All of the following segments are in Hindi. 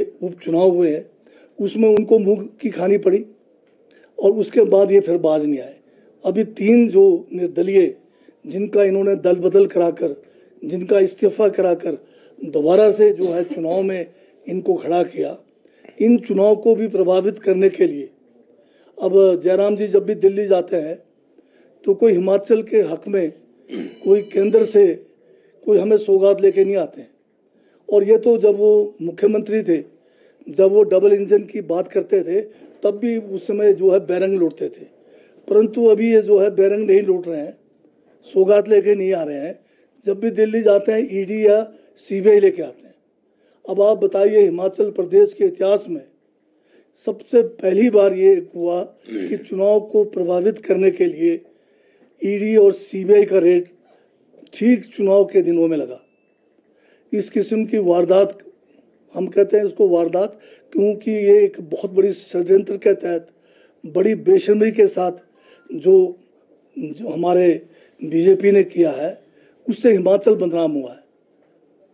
उपचुनाव हुए हैं, उसमें उनको मुँह की खानी पड़ी और उसके बाद ये फिर बाज नहीं आए। अभी तीन जो निर्दलीय जिनका इन्होंने दल बदल कराकर, जिनका इस्तीफा कराकर दोबारा से जो है चुनाव में इनको खड़ा किया, इन चुनाव को भी प्रभावित करने के लिए। अब जयराम जी जब भी दिल्ली जाते हैं तो कोई हिमाचल के हक में कोई केंद्र से कोई हमें सौगात लेके नहीं आते हैं। और ये तो जब वो मुख्यमंत्री थे, जब वो डबल इंजन की बात करते थे, तब भी उस समय जो है बैरंग लौटते थे। परंतु अभी ये जो है बैरंग नहीं लौट रहे हैं, सौगात लेके नहीं आ रहे हैं। जब भी दिल्ली जाते हैं ईडी या सीबीआई लेके आते हैं। अब आप बताइए, हिमाचल प्रदेश के इतिहास में सबसे पहली बार ये हुआ कि चुनाव को प्रभावित करने के लिए ईडी और सीबीआई का रेट ठीक चुनाव के दिनों में लगा। इस किस्म की वारदात, हम कहते हैं इसको वारदात, क्योंकि ये एक बहुत बड़ी षडयंत्र के तहत, बड़ी बेशर्मी के साथ जो जो हमारे बीजेपी ने किया है, उससे हिमाचल बदनाम हुआ है।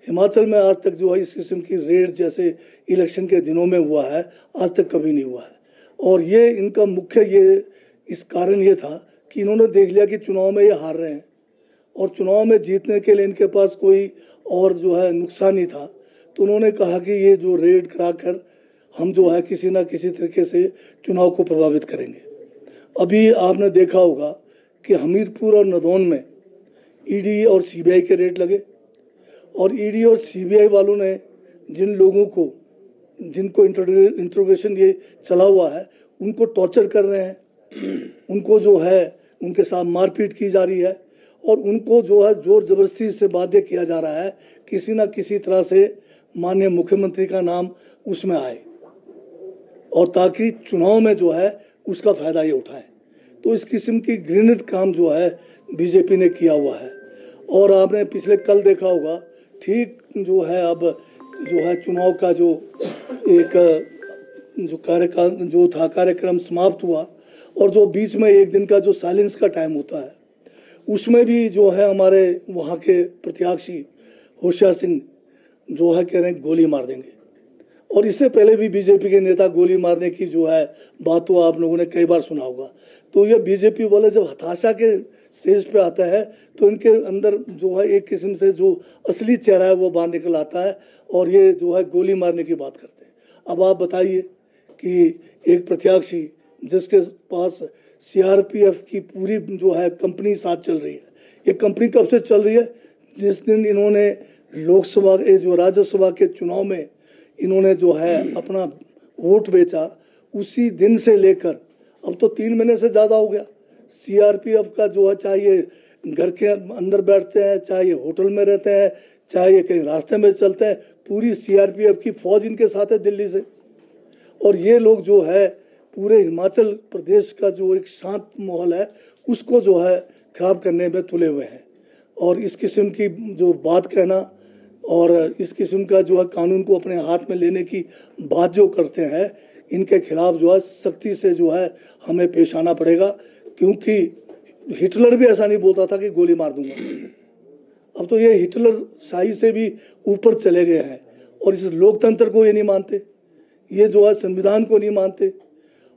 हिमाचल में आज तक जो है इस किस्म की रेड जैसे इलेक्शन के दिनों में हुआ है, आज तक कभी नहीं हुआ है। और ये इनका मुख्य ये, इस कारण ये था कि इन्होंने देख लिया कि चुनाव में ये हार रहे हैं। और चुनाव में जीतने के लिए इनके पास कोई और जो है नुकसान ही था। तो उन्होंने कहा कि ये जो रेड करा कर हम जो है किसी ना किसी तरीके से चुनाव को प्रभावित करेंगे। अभी आपने देखा होगा कि हमीरपुर और नदौन में ईडी और सीबीआई के रेट लगे और ईडी और सीबीआई वालों ने जिन लोगों को, जिनको इंट्रोगेशन ये चला हुआ है, उनको टॉर्चर कर रहे हैं। उनको जो है उनके साथ मारपीट की जा रही है। और उनको जो है ज़ोर ज़बरदस्ती से बाध्य किया जा रहा है, किसी ना किसी तरह से माननीय मुख्यमंत्री का नाम उसमें आए। और ताकि चुनाव में जो है उसका फ़ायदा ये उठाए। तो इस किस्म की घृणित काम जो है बीजेपी ने किया हुआ है। और आपने पिछले कल देखा होगा, ठीक जो है अब जो है चुनाव का जो एक, जो कार्यकाल, जो था, कार्यक्रम समाप्त हुआ। और जो बीच में एक दिन का जो साइलेंस का टाइम होता है उसमें भी जो है हमारे वहाँ के प्रत्याशी होशियार सिंह जो है कह रहे हैं गोली मार देंगे। और इससे पहले भी बीजेपी के नेता गोली मारने की जो है बात तो आप लोगों ने कई बार सुना होगा। तो ये बीजेपी वाले जब हताशा के स्टेज पे आता है तो इनके अंदर जो है एक किस्म से जो असली चेहरा है वो बाहर निकल आता है और ये जो है गोली मारने की बात करते हैं। अब आप बताइए कि एक प्रत्याशी जिसके पास सीआरपीएफ की पूरी जो है कंपनी साथ चल रही है। ये कंपनी कब से चल रही है? जिस दिन इन्होंने लोकसभा जो राज्यसभा के चुनाव में इन्होंने जो है अपना वोट बेचा, उसी दिन से लेकर, अब तो तीन महीने से ज़्यादा हो गया। सीआरपीएफ का जो है, चाहे ये घर के अंदर बैठते हैं, चाहे ये होटल में रहते हैं, चाहे ये कहीं रास्ते में चलते हैं, पूरी सीआरपीएफ की फौज इनके साथ है दिल्ली से। और ये लोग जो है पूरे हिमाचल प्रदेश का जो एक शांत माहौल है, उसको जो है खराब करने में तुले हुए हैं। और इस किस्म की जो बात कहना और इस किस्म का जो है कानून को अपने हाथ में लेने की बात जो करते हैं, इनके खिलाफ जो है सख्ती से जो है हमें पेश आना पड़ेगा, क्योंकि हिटलर भी ऐसा नहीं बोलता था कि गोली मार दूँगा। अब तो ये हिटलर शाही से भी ऊपर चले गए हैं और इस लोकतंत्र को ये नहीं मानते, ये जो है संविधान को नहीं मानते।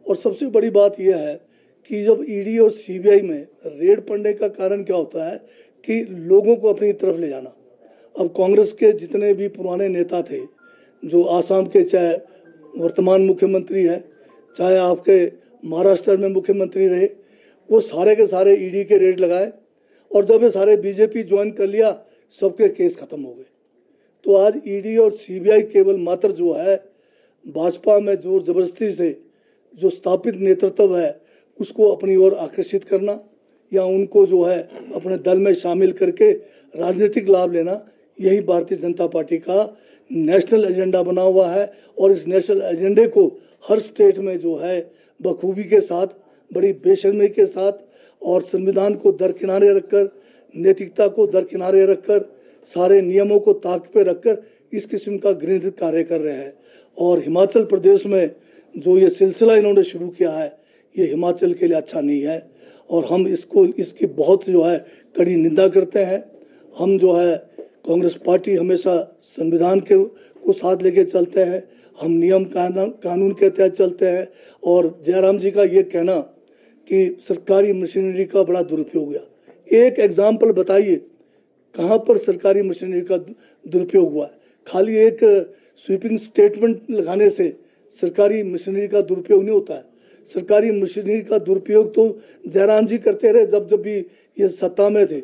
और सबसे बड़ी बात यह है कि जब ईडी और सीबीआई में रेड पड़ने का कारण क्या होता है कि लोगों को अपनी तरफ़ ले जाना। अब कांग्रेस के जितने भी पुराने नेता थे, जो आसाम के चाहे वर्तमान मुख्यमंत्री है, चाहे आपके महाराष्ट्र में मुख्यमंत्री रहे, वो सारे के सारे ईडी के रेड लगाए और जब ये सारे बीजेपी ज्वाइन कर लिया, सबके केस खत्म हो गए। तो आज ईडी और सीबीआई केवल मात्र जो है, भाजपा में ज़ोर ज़बरदस्ती से जो स्थापित नेतृत्व है, उसको अपनी ओर आकर्षित करना या उनको जो है अपने दल में शामिल करके राजनीतिक लाभ लेना, यही भारतीय जनता पार्टी का नेशनल एजेंडा बना हुआ है। और इस नेशनल एजेंडे को हर स्टेट में जो है बखूबी के साथ, बड़ी बेशर्मी के साथ और संविधान को दरकिनारे रखकर, नैतिकता को दरकिनारे रखकर, सारे नियमों को ताक पे रखकर इस किस्म का गृहित कार्य कर रहे हैं। और हिमाचल प्रदेश में जो ये सिलसिला इन्होंने शुरू किया है, ये हिमाचल के लिए अच्छा नहीं है। और हम इसको, इसकी बहुत जो है कड़ी निंदा करते हैं। हम जो है कांग्रेस पार्टी हमेशा संविधान के, को साथ लेके चलते हैं। हम नियम कानून के तहत चलते हैं। और जयराम जी का ये कहना कि सरकारी मशीनरी का बड़ा दुरुपयोग हुआ। एक एग्ज़ाम्पल बताइए, कहाँ पर सरकारी मशीनरी का दुरुपयोग हुआ? है खाली एक स्वीपिंग स्टेटमेंट लगाने से सरकारी मशीनरी का दुरुपयोग नहीं होता है। सरकारी मशीनरी का दुरुपयोग तो जयराम जी करते रहे जब जब भी ये सत्ता में थे।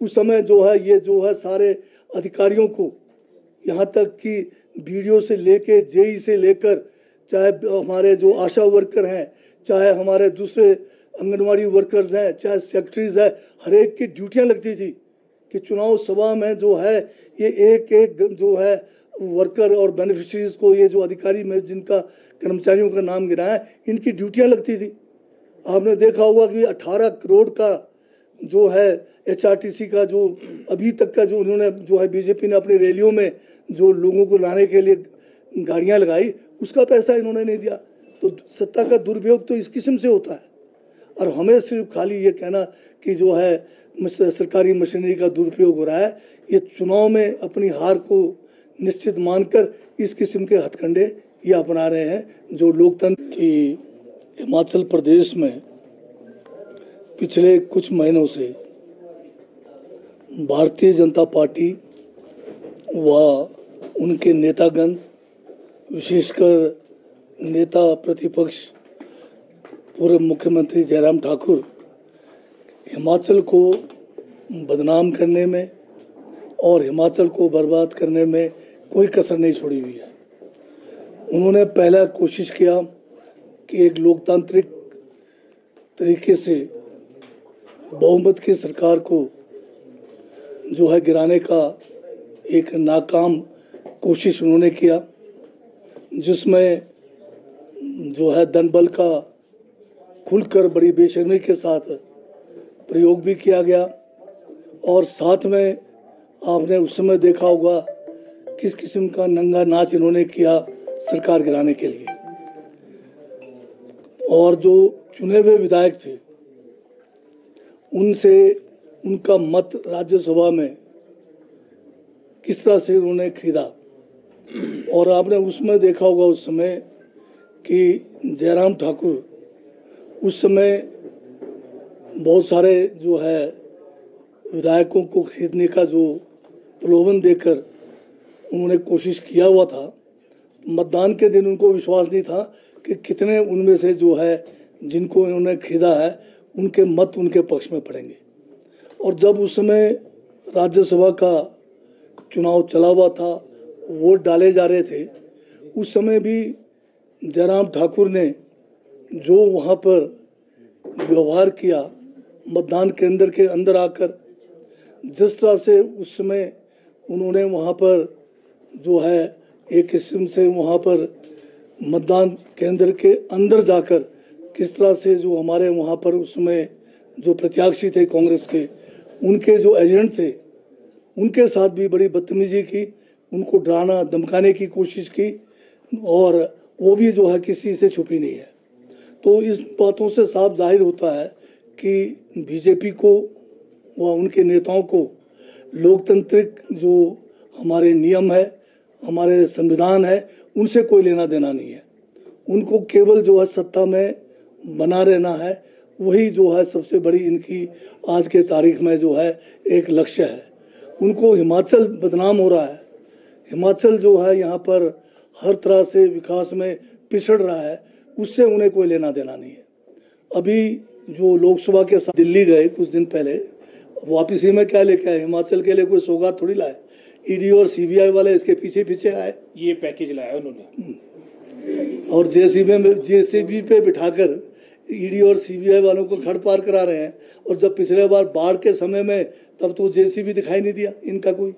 उस समय जो है, ये जो है सारे अधिकारियों को यहाँ तक कि वीडियो से लेके जेई से लेकर चाहे हमारे जो आशा वर्कर हैं, चाहे हमारे दूसरे आंगनवाड़ी वर्कर्स हैं, चाहे सेक्रेटरीज हैं, हर एक की ड्यूटियाँ लगती थी कि चुनाव सभा में जो है, ये एक एक जो है वर्कर और बेनिफिशरीज को, ये जो अधिकारी में जिनका कर्मचारियों का नाम गिरा है, इनकी ड्यूटियाँ लगती थी। आपने देखा होगा कि 18 करोड़ का जो है एचआरटीसी का जो अभी तक का जो उन्होंने जो है बीजेपी ने अपनी रैलियों में जो लोगों को लाने के लिए गाड़ियाँ लगाई, उसका पैसा इन्होंने नहीं दिया। तो सत्ता का दुरुपयोग तो इस किस्म से होता है। और हमें सिर्फ़ खाली ये कहना कि जो है सरकारी मशीनरी का दुरुपयोग हो रहा है, ये चुनाव में अपनी हार को निश्चित मानकर इस किस्म के हथकंडे ये अपना रहे हैं, जो लोकतंत्र की हिमाचल प्रदेश में पिछले कुछ महीनों से भारतीय जनता पार्टी व उनके नेतागण, विशेषकर नेता प्रतिपक्ष पूर्व मुख्यमंत्री जयराम ठाकुर, हिमाचल को बदनाम करने में और हिमाचल को बर्बाद करने में कोई कसर नहीं छोड़ी हुई है। उन्होंने पहला कोशिश किया कि एक लोकतांत्रिक तरीके से बहुमत की सरकार को जो है गिराने का एक नाकाम कोशिश उन्होंने किया, जिसमें जो है दन बल का खुलकर बड़ी बेशर्मी के साथ प्रयोग भी किया गया और साथ में आपने उस समय देखा होगा किस किस्म का नंगा नाच इन्होंने किया सरकार गिराने के लिए? और जो चुने हुए विधायक थे, उनसे उनका मत राज्यसभा में किस तरह से उन्होंने खरीदा? और आपने उसमें देखा होगा उस समय कि जयराम ठाकुर उस समय बहुत सारे जो है विधायकों को खरीदने का जो प्रलोभन देकर उन्होंने कोशिश किया हुआ था। मतदान के दिन उनको विश्वास नहीं था कि कितने उनमें से जो है, जिनको इन्होंने खरीदा है, उनके मत उनके पक्ष में पड़ेंगे। और जब उस समय राज्यसभा का चुनाव चला हुआ था, वोट डाले जा रहे थे, उस समय भी जयराम ठाकुर ने जो वहाँ पर व्यवहार किया, मतदान केंद्र के अंदर आकर, जिस तरह से उस समय उन्होंने वहाँ पर जो है, एक किस्म से वहाँ पर मतदान केंद्र के अंदर जाकर किस तरह से जो हमारे वहाँ पर उसमें जो प्रत्याशी थे कांग्रेस के, उनके जो एजेंट थे, उनके साथ भी बड़ी बदतमीजी की, उनको डराना, धमकाने की कोशिश की, और वो भी जो है किसी से छुपी नहीं है। तो इस बातों से साफ़ ज़ाहिर होता है कि बीजेपी को व उनके नेताओं को लोकतांत्रिक जो हमारे नियम है हमारे संविधान है, उनसे कोई लेना देना नहीं है। उनको केवल जो है सत्ता में बना रहना है, वही जो है सबसे बड़ी इनकी आज के तारीख में जो है एक लक्ष्य है। उनको हिमाचल बदनाम हो रहा है। हिमाचल जो है यहाँ पर हर तरह से विकास में पिछड़ रहा है, उससे उन्हें कोई लेना देना नहीं है। अभी जो लोकसभा के साथ दिल्ली गए कुछ दिन पहले, वापसी में क्या लेके आए? हिमाचल के लिए कोई सौगात थोड़ी लाए? ईडी और सीबीआई वाले इसके पीछे पीछे आए। ये पैकेज लाया उन्होंने। और जेसीबी में जेसीबी पे बिठाकर ईडी और सीबीआई वालों को खड़ पार करा रहे हैं। और जब पिछले बार बाढ़ के समय में तब तो जेसीबी दिखाई नहीं दिया इनका कोई।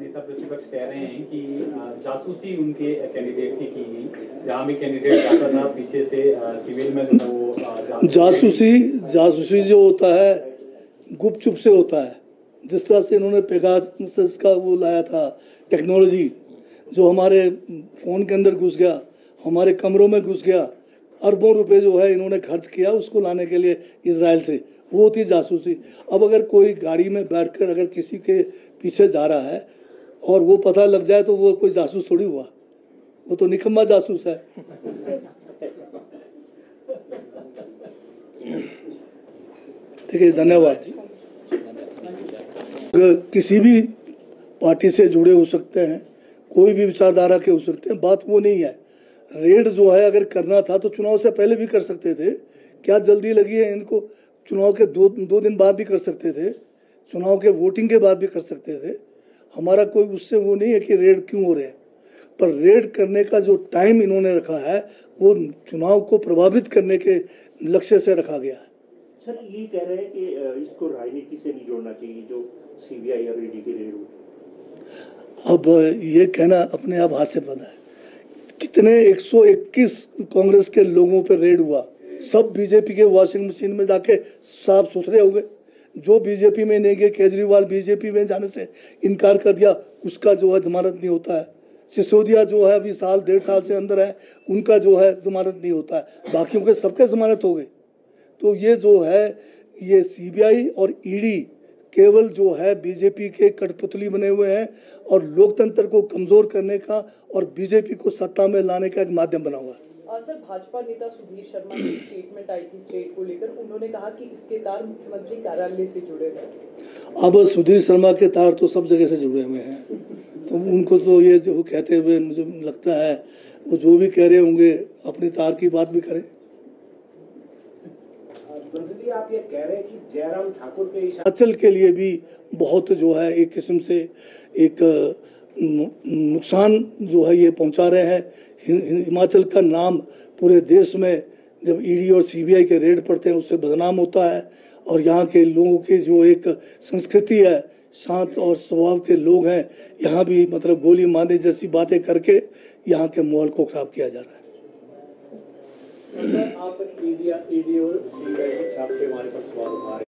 नेता प्रतिपक्ष कह रहे हैं कि जासूसी उनके कैंडिडेट की की गई। जहाँ भी कैंडिडेट जाता था पीछे से सिविल में जो वो जासूसी जासूसी जो होता है गुपचुप से होता है। जिस तरह से इन्होंने पेगासस का वो लाया था टेक्नोलॉजी जो हमारे फ़ोन के अंदर घुस गया, हमारे कमरों में घुस गया, अरबों रुपए जो है इन्होंने खर्च किया उसको लाने के लिए इसराइल से। वो थी जासूसी। अब अगर कोई गाड़ी में बैठकर अगर किसी के पीछे जा रहा है और वो पता लग जाए तो वो कोई जासूस थोड़ी हुआ। वो तो निकम्मा जासूस है। ठीक है, धन्यवाद। अगर किसी भी पार्टी से जुड़े हो सकते हैं, कोई भी विचारधारा के हो सकते हैं, बात वो नहीं है। रेड जो है, अगर करना था तो चुनाव से पहले भी कर सकते थे। क्या जल्दी लगी है इनको? चुनाव के दो दो दिन बाद भी कर सकते थे। चुनाव के वोटिंग के बाद भी कर सकते थे। हमारा कोई उससे वो नहीं है कि रेड क्यों हो रहे हैं। पर रेड करने का जो टाइम इन्होंने रखा है, वो चुनाव को प्रभावित करने के लक्ष्य से रखा गया है। सर ये कह रहे हैं कि इसको राजनीति से नहीं जोड़ना चाहिए, जो सीबीआई और ईडी की रेड अब ये कहना अपने आप हाथ से पता है। कितने 121 कांग्रेस के लोगों पर रेड हुआ। सब बीजेपी के वॉशिंग मशीन में जाके साफ़ सुथरे हो गए। जो बीजेपी में नहीं गए, केजरीवाल बीजेपी में जाने से इनकार कर दिया, उसका जो है जमानत नहीं होता है। सिसोदिया जो है अभी साल, डेढ़ साल से अंदर है, उनका जो है जमानत नहीं होता है। बाकियों के सबके जमानत हो गए। तो ये जो है ये सीबीआई और ईडी केवल जो है बीजेपी के कठपुतली बने हुए हैं और लोकतंत्र को कमज़ोर करने का और बीजेपी को सत्ता में लाने का एक माध्यम बना हुआ है। सर भाजपा नेता सुधीर शर्मा की स्टेटमेंट आई थी स्टेट को लेकर। उन्होंने कहा कि इसके तार मुख्यमंत्री कार्यालय से जुड़े हैं। अब सुधीर शर्मा के तार तो सब जगह से जुड़े हुए हैं। तो उनको तो ये जो कहते हुए मुझे लगता है वो जो भी कह रहे होंगे अपने तार की बात भी करें। हिमाचल के लिए भी बहुत जो है एक किस्म से एक नुकसान जो है ये पहुँचा रहे हैं। हिमाचल का नाम पूरे देश में जब ईडी और सीबीआई के रेड पड़ते हैं, उससे बदनाम होता है। और यहाँ के लोगों की जो एक संस्कृति है, शांत और स्वभाव के लोग हैं, यहाँ भी मतलब गोली मारने जैसी बातें करके यहाँ के माहौल को खराब किया जा रहा है। आप ईडी ईडी और छाप के हमारे पर सवाल उठा रहे